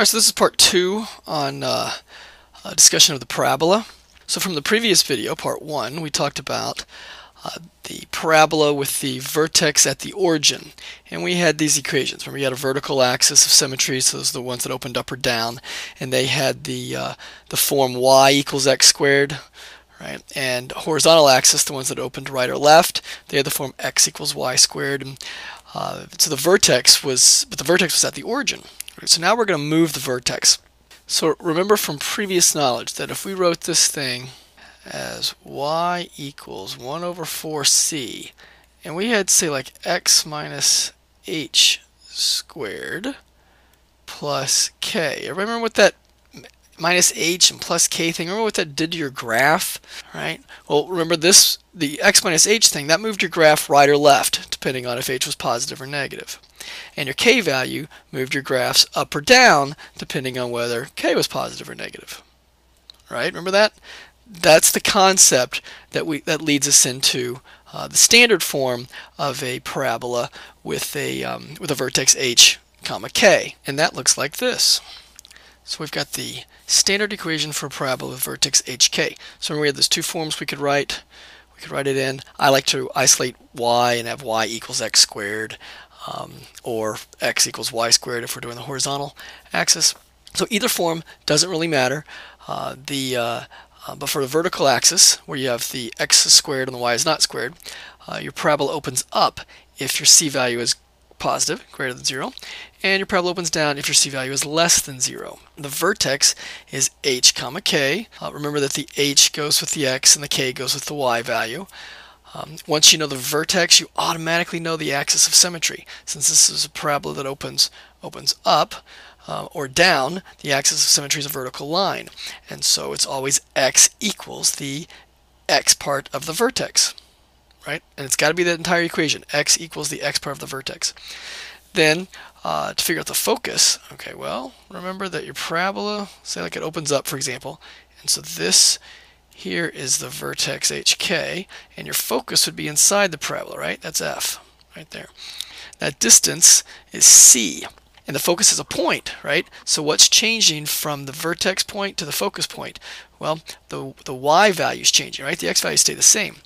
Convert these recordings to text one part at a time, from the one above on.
Alright, so this is part two on uh, a discussion of the parabola. So from the previous video, part one, we talked about uh, the parabola with the vertex at the origin. And we had these equations. Remember, you had a vertical axis of symmetry, so those are the ones that opened up or down. And they had the, uh, the form y equals x squared, right? And horizontal axis, the ones that opened right or left, they had the form x equals y squared. And, uh, so the vertex was, but the vertex was at the origin. So now we're going to move the vertex. So remember from previous knowledge that if we wrote this thing as y equals 1 over 4c, and we had, say, like x minus h squared plus k. Remember what that minus h and plus k thing, remember what that did to your graph, right? Well, remember this, the x minus h thing, that moved your graph right or left, depending on if h was positive or negative. And your k value moved your graphs up or down, depending on whether k was positive or negative. Right? Remember that? That's the concept that we that leads us into uh, the standard form of a parabola with a um, with a vertex h comma k, and that looks like this. So we've got the standard equation for a parabola with vertex hk. So we have those two forms we could write. We could write it in. I like to isolate y and have y equals x squared um, or x equals y squared if we're doing the horizontal axis. So either form doesn't really matter. Uh, the uh, uh, but for the vertical axis, where you have the x is squared and the y is not squared, uh, your parabola opens up if your c value is positive, greater than 0, and your parabola opens down if your c value is less than 0. The vertex is h comma k. Uh, remember that the h goes with the x and the k goes with the y value. Um, once you know the vertex, you automatically know the axis of symmetry. Since this is a parabola that opens opens up uh, or down, the axis of symmetry is a vertical line. And so it's always x equals the x part of the vertex. Right? And it's got to be that entire equation. x equals the x part of the vertex. Then, uh, to figure out the focus, okay, well, remember that your parabola, say like it opens up, for example, and so this here is the vertex HK, and your focus would be inside the parabola, right? That's F, right there. That distance is C, and the focus is a point, right? So what's changing from the vertex point to the focus point? Well, the, the Y value is changing, right? The X values stay the same.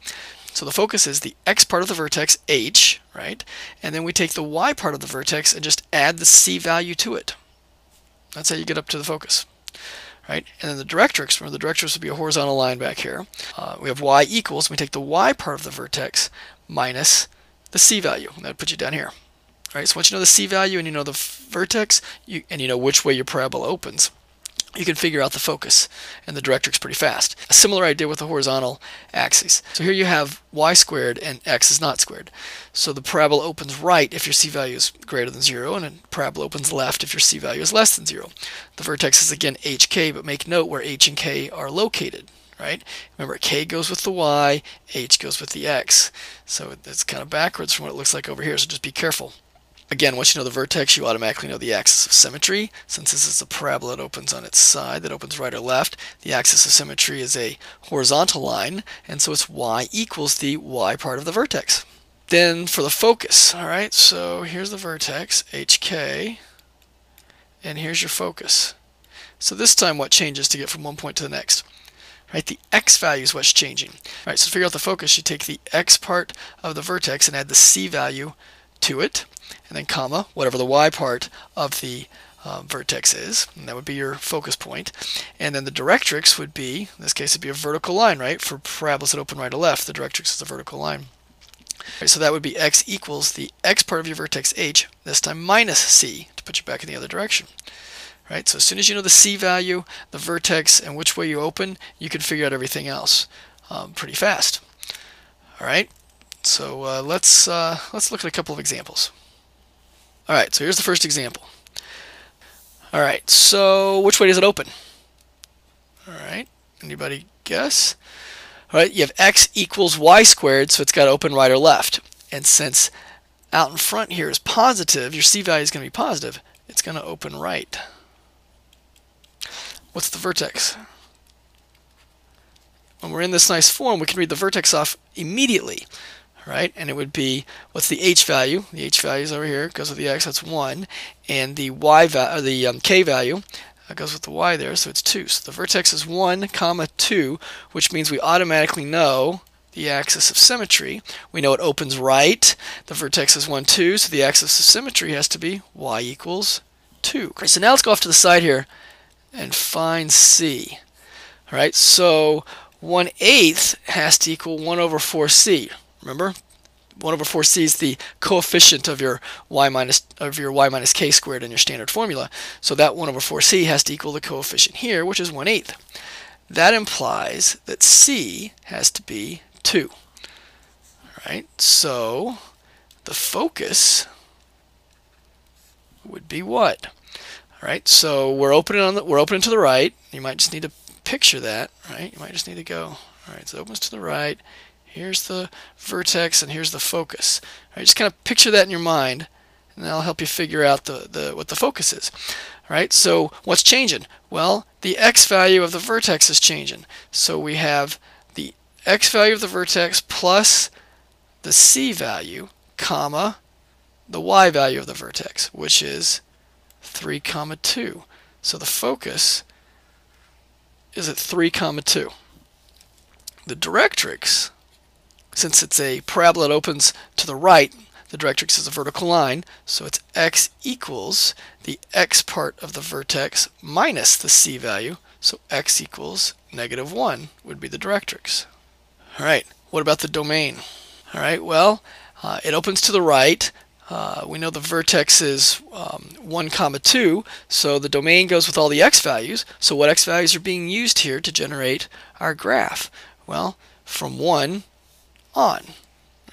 So the focus is the X part of the vertex, H, right? And then we take the Y part of the vertex and just add the C value to it. That's how you get up to the focus right? And then the directrix, remember the directrix would be a horizontal line back here. Uh, we have y equals, we take the y part of the vertex minus the c value. And that would put you down here. All right, so once you know the c value and you know the vertex, you, and you know which way your parabola opens, you can figure out the focus and the directrix pretty fast. A similar idea with the horizontal axis. So here you have y squared and x is not squared. So the parabola opens right if your c value is greater than 0, and a parabola opens left if your c value is less than 0. The vertex is again hk, but make note where h and k are located. Right? Remember, k goes with the y, h goes with the x. So it's kind of backwards from what it looks like over here, so just be careful. Again, once you know the vertex, you automatically know the axis of symmetry. Since this is a parabola that opens on its side, that opens right or left, the axis of symmetry is a horizontal line, and so it's y equals the y part of the vertex. Then for the focus, all right, so here's the vertex, hk, and here's your focus. So this time what changes to get from one point to the next? Right, the x value is what's changing. All right, so to figure out the focus, you take the x part of the vertex and add the c value to it and then comma, whatever the y part of the uh, vertex is, and that would be your focus point. And then the directrix would be, in this case, it'd be a vertical line, right? For parabolas that open right or left, the directrix is a vertical line. Right, so that would be x equals the x part of your vertex h, this time minus c, to put you back in the other direction. Right, so as soon as you know the c value, the vertex, and which way you open, you can figure out everything else um, pretty fast. All right, so uh, let's uh, let's look at a couple of examples. All right, so here's the first example. All right, so which way does it open? All right, anybody guess? All right, you have x equals y squared, so it's got to open right or left. And since out in front here is positive, your c value is going to be positive, it's going to open right. What's the vertex? When we're in this nice form, we can read the vertex off immediately. Right? And it would be what's the h value? The h value is over here, goes with the x, that's 1, and the y value, the um, k value uh, goes with the y there, so it's 2. So the vertex is 1, comma 2, which means we automatically know the axis of symmetry. We know it opens right. The vertex is 1, 2, so the axis of symmetry has to be y equals 2. Okay, so now let's go off to the side here and find c. All right, so 1 eighth has to equal 1 over 4c. Remember, 1 over 4c is the coefficient of your y minus of your y minus k squared in your standard formula. So that 1 over 4c has to equal the coefficient here, which is 1 eighth. That implies that c has to be 2. Right? So the focus would be what? All right, so we're opening on the we're opening to the right. You might just need to picture that, right? You might just need to go. All right, so it opens to the right. Here's the vertex and here's the focus. Just kind of picture that in your mind, and that'll help you figure out the, the what the focus is. All right, so what's changing? Well, the x value of the vertex is changing. So we have the x value of the vertex plus the c value, comma, the y value of the vertex, which is 3 comma 2. So the focus is at 3 comma 2. The directrix since it's a parabola that opens to the right, the directrix is a vertical line, so it's x equals the x part of the vertex minus the c value, so x equals negative 1 would be the directrix. All right, what about the domain? All right, well, uh, it opens to the right. Uh, we know the vertex is um, 1 comma 2, so the domain goes with all the x values. So what x values are being used here to generate our graph? Well, from 1 on,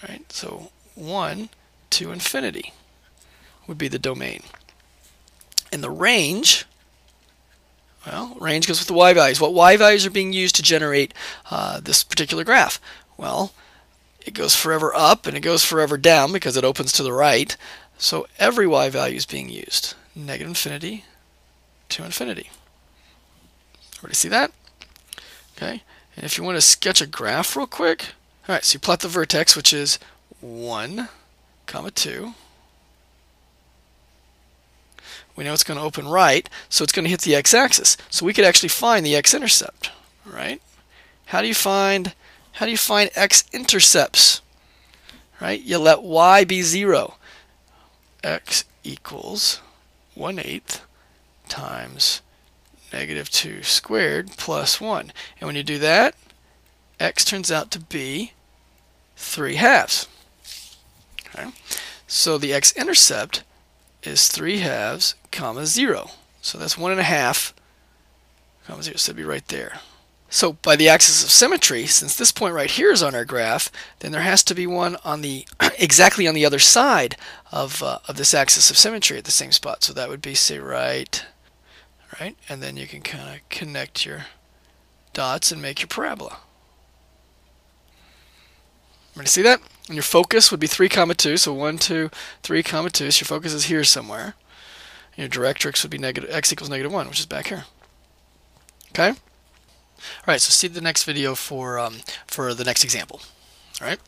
right? So 1 to infinity would be the domain. And the range, well, range goes with the y values. What y values are being used to generate uh, this particular graph? Well, it goes forever up and it goes forever down because it opens to the right. So every y value is being used. Negative infinity to infinity. Everybody see that? Okay. And if you want to sketch a graph real quick, all right, so you plot the vertex, which is 1, comma 2. We know it's going to open right, so it's going to hit the x-axis. So we could actually find the x-intercept, right? How do you find how do you find x-intercepts? Right? You let y be 0. x equals 1 eighth times negative 2 squared plus 1. And when you do that, x turns out to be 3 halves. Okay? So the x-intercept is 3 halves, comma 0. So that's 1 and a half, comma 0. So it'd be right there. So by the axis of symmetry, since this point right here is on our graph, then there has to be one on the exactly on the other side of, uh, of this axis of symmetry at the same spot. So that would be, say, right, right, and then you can kind of connect your dots and make your parabola. Ready to see that? And your focus would be 3 comma 2, so 1, 2, 3 comma 2, so your focus is here somewhere. And your directrix would be negative x equals negative 1, which is back here. Okay? Alright, so see the next video for, um, for the next example. Alright?